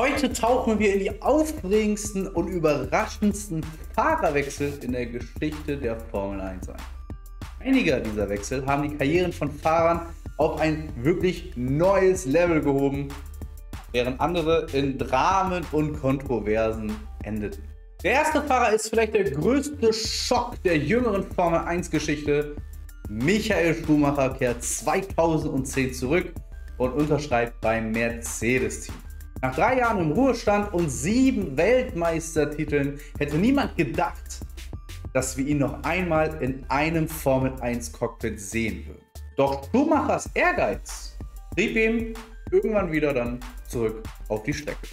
Heute tauchen wir in die aufregendsten und überraschendsten Fahrerwechsel in der Geschichte der Formel 1 ein. Einige dieser Wechsel haben die Karrieren von Fahrern auf ein wirklich neues Level gehoben, während andere in Dramen und Kontroversen endeten. Der erste Fahrer ist vielleicht der größte Schock der jüngeren Formel 1 Geschichte. Michael Schumacher kehrt 2010 zurück und unterschreibt beim Mercedes-Team. Nach drei Jahren im Ruhestand und sieben Weltmeistertiteln hätte niemand gedacht, dass wir ihn noch einmal in einem Formel 1 Cockpit sehen würden. Doch Schumachers Ehrgeiz trieb ihn irgendwann wieder dann zurück auf die Strecke.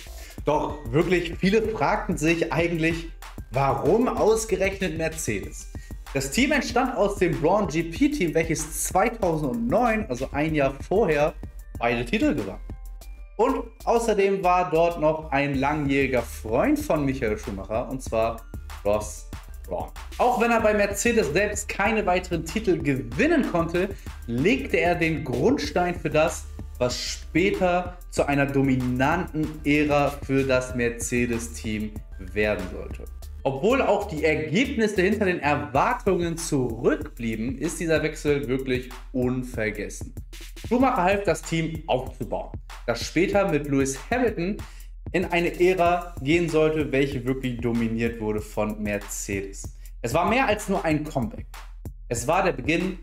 Doch wirklich viele fragten sich eigentlich, warum ausgerechnet Mercedes? Das Team entstand aus dem Braun GP Team, welches 2009, also ein Jahr vorher, beide Titel gewann. Und außerdem war dort noch ein langjähriger Freund von Michael Schumacher, und zwar Ross Braun. Auch wenn er bei Mercedes selbst keine weiteren Titel gewinnen konnte, legte er den Grundstein für das, was später zu einer dominanten Ära für das Mercedes-Team werden sollte. Obwohl auch die Ergebnisse hinter den Erwartungen zurückblieben, ist dieser Wechsel wirklich unvergessen. Schumacher half das Team aufzubauen, das später mit Lewis Hamilton in eine Ära gehen sollte, welche wirklich dominiert wurde von Mercedes. Es war mehr als nur ein Comeback. Es war der Beginn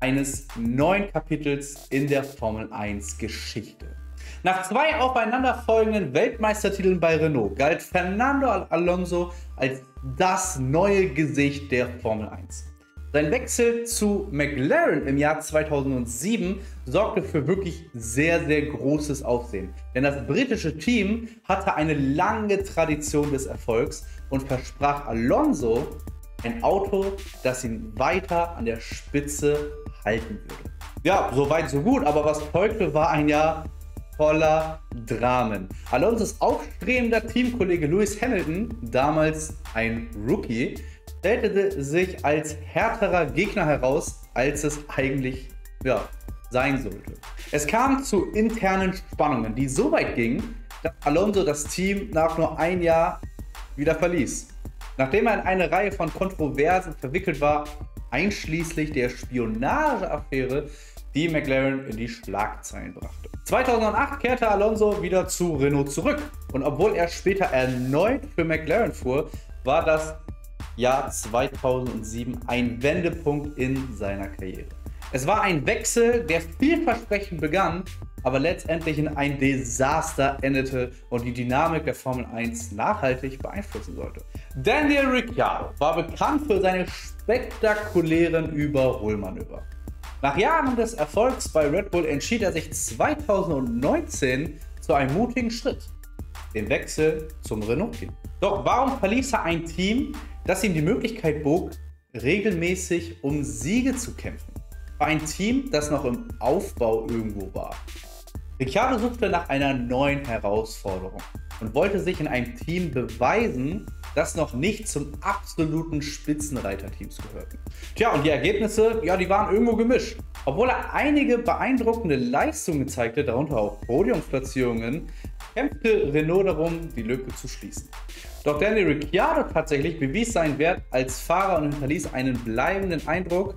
eines neuen Kapitels in der Formel 1 Geschichte. Nach zwei aufeinanderfolgenden Weltmeistertiteln bei Renault galt Fernando Alonso als das neue Gesicht der Formel 1. Sein Wechsel zu McLaren im Jahr 2007 sorgte für wirklich sehr, sehr großes Aufsehen. Denn das britische Team hatte eine lange Tradition des Erfolgs und versprach Alonso ein Auto, das ihn weiter an der Spitze halten würde. Ja, so weit, so gut, aber was folgte, war ein Jahr voller Dramen. Alonso's aufstrebender Teamkollege Lewis Hamilton, damals ein Rookie, stellte sich als härterer Gegner heraus, als es eigentlich ja, sein sollte. Es kam zu internen Spannungen, die so weit gingen, dass Alonso das Team nach nur ein Jahr wieder verließ. Nachdem er in eine Reihe von Kontroversen verwickelt war, einschließlich der Spionageaffäre, die McLaren in die Schlagzeilen brachte. 2008 kehrte Alonso wieder zu Renault zurück und obwohl er später erneut für McLaren fuhr, war das Jahr 2007 ein Wendepunkt in seiner Karriere. Es war ein Wechsel, der vielversprechend begann, aber letztendlich in ein Desaster endete und die Dynamik der Formel 1 nachhaltig beeinflussen sollte. Daniel Ricciardo war bekannt für seine spektakulären Überholmanöver. Nach Jahren des Erfolgs bei Red Bull entschied er sich 2019 zu einem mutigen Schritt, den Wechsel zum Renault-Team. Doch warum verließ er ein Team, das ihm die Möglichkeit bot, regelmäßig um Siege zu kämpfen? War ein Team, das noch im Aufbau irgendwo war. Ricciardo suchte nach einer neuen Herausforderung und wollte sich in einem Team beweisen, das noch nicht zum absoluten Spitzenreiterteams gehörten. Tja, und die Ergebnisse, ja, die waren irgendwo gemischt. Obwohl er einige beeindruckende Leistungen zeigte, darunter auch Podiumsplatzierungen, kämpfte Renault darum, die Lücke zu schließen. Doch Daniel Ricciardo tatsächlich bewies seinen Wert als Fahrer und hinterließ einen bleibenden Eindruck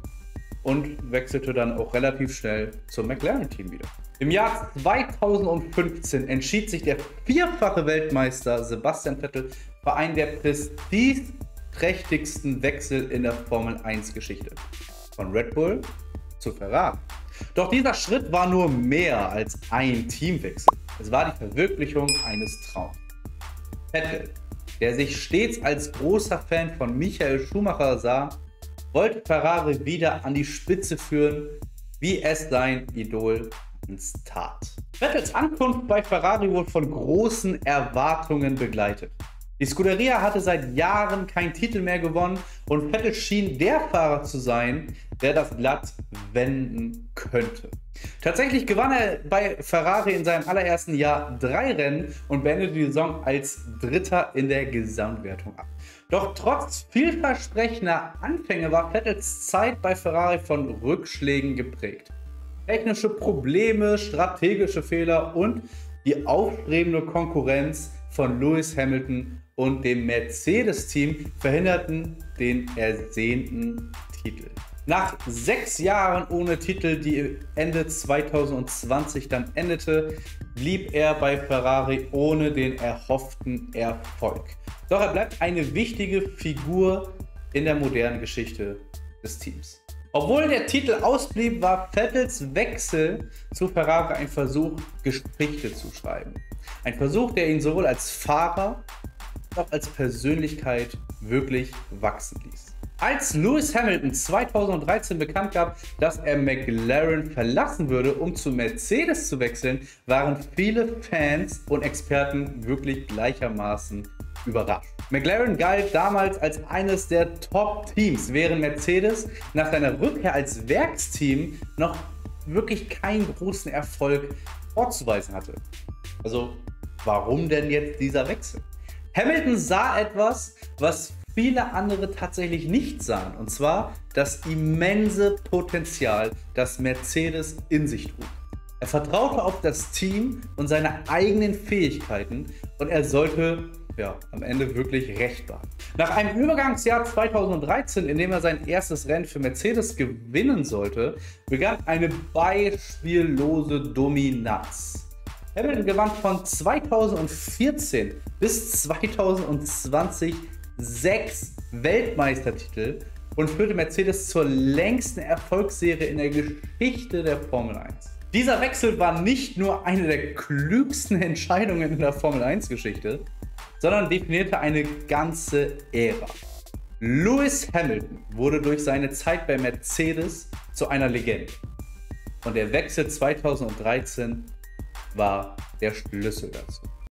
und wechselte dann auch relativ schnell zum McLaren-Team wieder. Im Jahr 2015 entschied sich der vierfache Weltmeister Sebastian Vettel für einen der prestigeträchtigsten Wechsel in der Formel 1 Geschichte. Von Red Bull zu Ferrari. Doch dieser Schritt war nur mehr als ein Teamwechsel. Es war die Verwirklichung eines Traums. Vettel, der sich stets als großer Fan von Michael Schumacher sah, wollte Ferrari wieder an die Spitze führen, wie es sein Idol ins Tat. Vettels Ankunft bei Ferrari wurde von großen Erwartungen begleitet. Die Scuderia hatte seit Jahren keinen Titel mehr gewonnen und Vettel schien der Fahrer zu sein, der das Blatt wenden könnte. Tatsächlich gewann er bei Ferrari in seinem allerersten Jahr drei Rennen und beendete die Saison als Dritter in der Gesamtwertung ab. Doch trotz vielversprechender Anfänge war Vettels Zeit bei Ferrari von Rückschlägen geprägt technische Probleme, strategische Fehler und die aufstrebende Konkurrenz von Lewis Hamilton und dem Mercedes-Team verhinderten den ersehnten Titel. Nach sechs Jahren ohne Titel, die Ende 2020 dann endete, blieb er bei Ferrari ohne den erhofften Erfolg. Doch er bleibt eine wichtige Figur in der modernen Geschichte des Teams. Obwohl der Titel ausblieb, war Vettels Wechsel zu Ferrari ein Versuch, Geschichte zu schreiben. Ein Versuch, der ihn sowohl als Fahrer als auch als Persönlichkeit wirklich wachsen ließ. Als Lewis Hamilton 2013 bekannt gab, dass er McLaren verlassen würde, um zu Mercedes zu wechseln, waren viele Fans und Experten wirklich gleichermaßen überrascht. McLaren galt damals als eines der Top-Teams, während Mercedes nach seiner Rückkehr als Werksteam noch wirklich keinen großen Erfolg vorzuweisen hatte. Also warum denn jetzt dieser Wechsel? Hamilton sah etwas, was viele andere tatsächlich nicht sahen. Und zwar das immense Potenzial, das Mercedes in sich trug. Er vertraute auf das Team und seine eigenen Fähigkeiten und er sollte ja, am Ende wirklich recht behalten. Nach einem Übergangsjahr 2013, in dem er sein erstes Rennen für Mercedes gewinnen sollte, begann eine beispiellose Dominanz. Hamilton gewann von 2014 bis 2020 sechs Weltmeistertitel und führte Mercedes zur längsten Erfolgsserie in der Geschichte der Formel 1. Dieser Wechsel war nicht nur eine der klügsten Entscheidungen in der Formel 1-Geschichte, sondern definierte eine ganze Ära. Lewis Hamilton wurde durch seine Zeit bei Mercedes zu einer Legende. Und der Wechsel 2013 war der Schlüssel dazu.